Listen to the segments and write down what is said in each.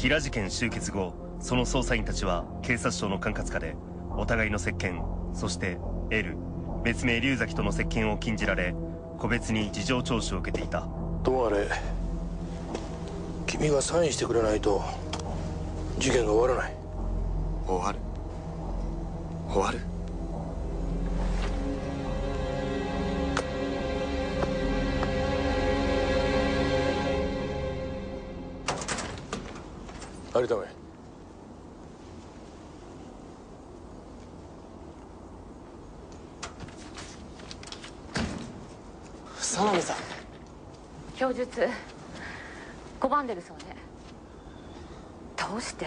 キラ事件終結後その捜査員たちは警察庁の管轄下でお互いの接見そして L 別名龍崎との接見を禁じられ個別に事情聴取を受けていた。ともあれ君がサインしてくれないと事件が終わらない。終わる。終わる？有田め佐波さん。供述。拒んでるそうね。どうして？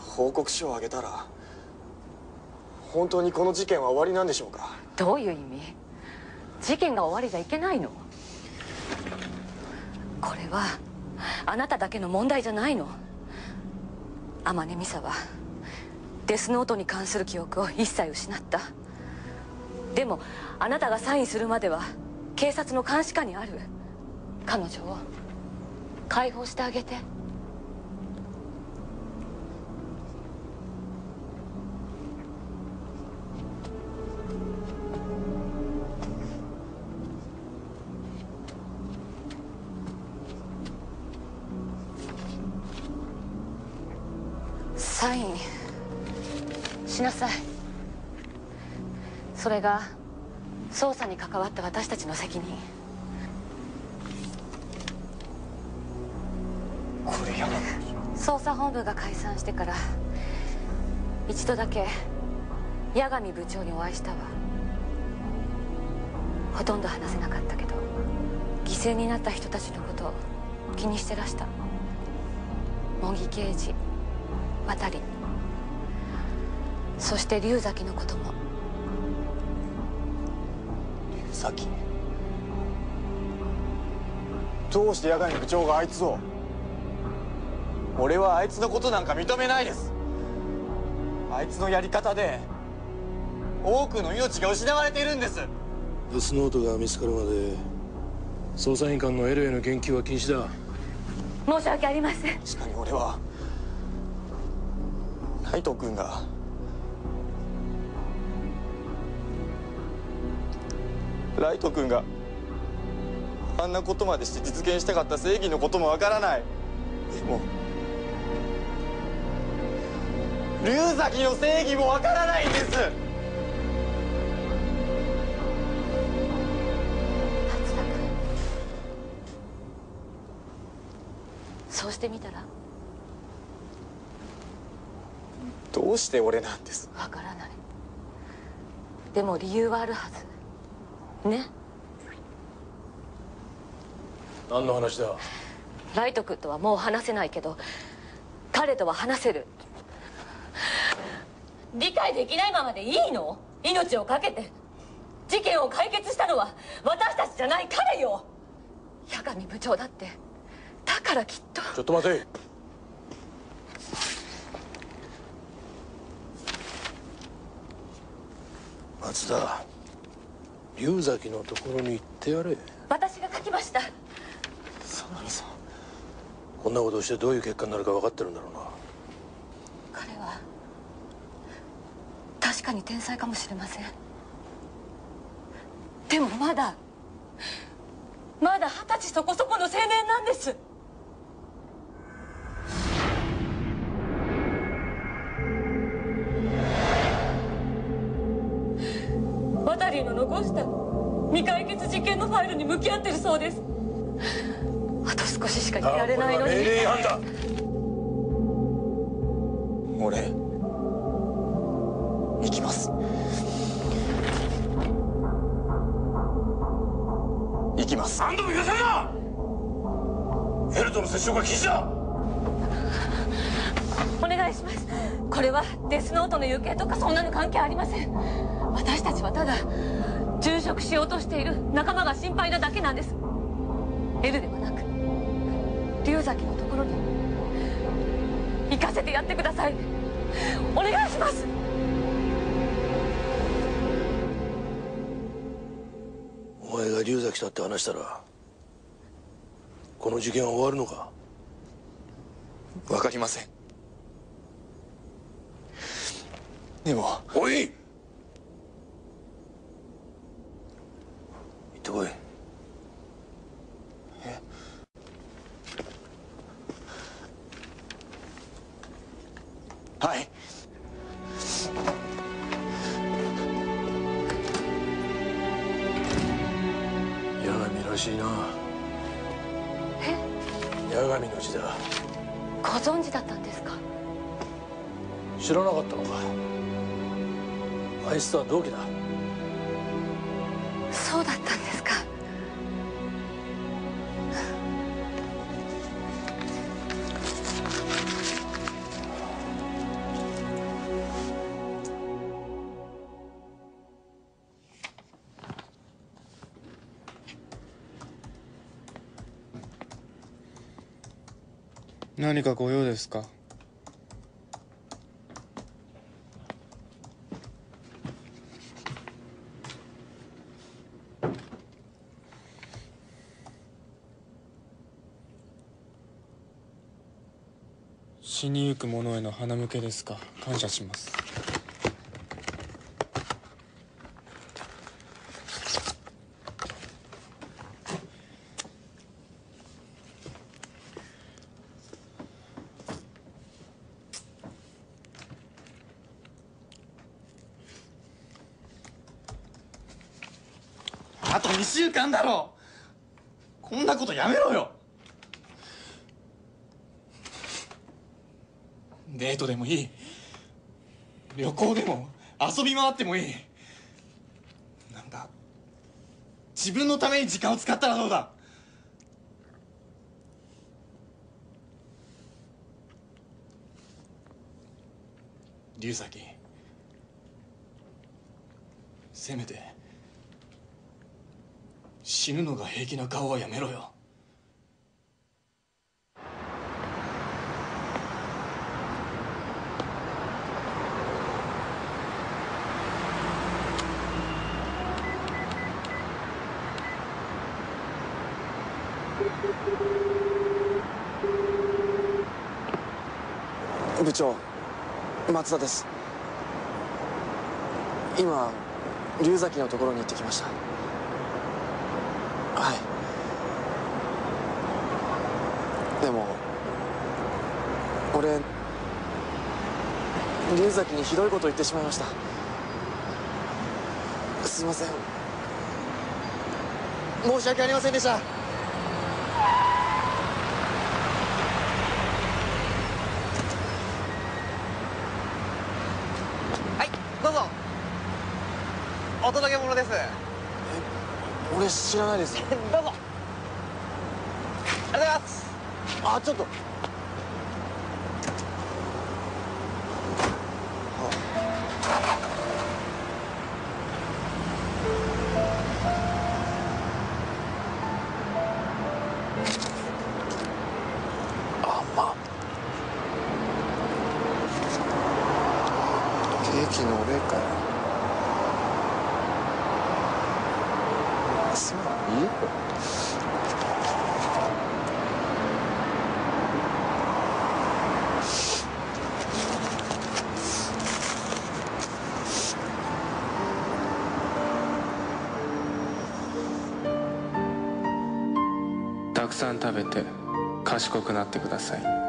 報告書をあげたら本当にこの事件は終わりなんでしょうか？どういう意味？事件が終わりじゃいけないの？これはあなただけの問題じゃないの。天音美沙はデスノートに関する記憶を一切失った。でもあなたがサインするまでは警察の監視下にある。彼女を解放してあげて。サインしなさい。それが捜査に関わった私たちの責任。これやば捜査本部が解散してから一度だけ八神部長にお会いしたわ。ほとんど話せなかったけど犠牲になった人たちのことを気にしてらした。茂木刑事渡そして龍崎のことも。龍崎。どうして八神部長があいつを俺はあいつのことなんか認めないです。あいつのやり方で多くの命が失われているんです。デスノートが見つかるまで捜査員官の L への言及は禁止だ。申し訳ありません。確かに俺はライト君が。ライト君が。あんなことまでして実現したかった正義のこともわからない。でも。龍崎の正義もわからないんです。達也君そうしてみたら？どうして俺なんです？わからない。でも理由はあるはず。ね？何の話だ？ライト君とはもう話せないけど彼とは話せる。理解できないままでいいの？命を懸けて。事件を解決したのは私たちじゃない彼よ。八神部長だって。だからきっと。ちょっと待て松田龍崎のところに行ってやれ。私が書きました。佐波さ。んこんなことをしてどういう結果になるか分かってるんだろうな。彼は確かに天才かもしれません。でもまだまだ二十歳そこそこの青年なんです残した。未解決事件のファイルに向き合ってるそうです。あと少ししかいられないのに。命令違反だ。俺行きます。行きます。何度も言わせるな！エルとの接触は禁止だ！お願いします。これはデスノートの行方とかそんなの関係ありません。私たちはただ殉職しようとしている仲間が心配なだけなんです。L ではなく龍崎のところに。行かせてやってください。お願いします。お前が龍崎だって話したらこの事件は終わるのか？わかりません。でもおいってこい。はい。八神らしいな。え？八神の字だ。ご存知だったんですか？知らなかったのか。あいつとは同期だ。そうだったん何かご用ですか？死にゆく者への鼻向けですか？感謝します。あと2週間だろこんなことやめろよ。デートでもいい。旅行でも遊び回ってもいい。なんか自分のために時間を使ったらどうだ。龍崎せめて死ぬのが平気な顔はやめろよ。部長松田です。今龍崎のところに行ってきました。はい。でも俺龍崎にひどいこと言ってしまいました。すいません。申し訳ありませんでしたはいどうぞお届け物です俺知らないです。どうぞありがとうございます。あちょっと。甘ケーキのお礼かよすまんいいたくさん食べて賢くなってください。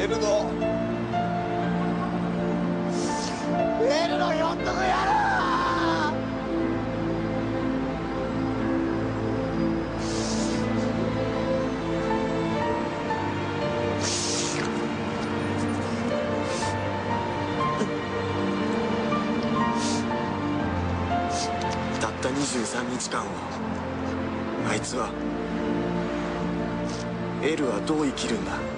エルドエルドひょっとこやたった23日間を。あいつは。エルはどう生きるんだ。